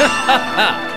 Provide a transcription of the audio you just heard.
Ha ha! ha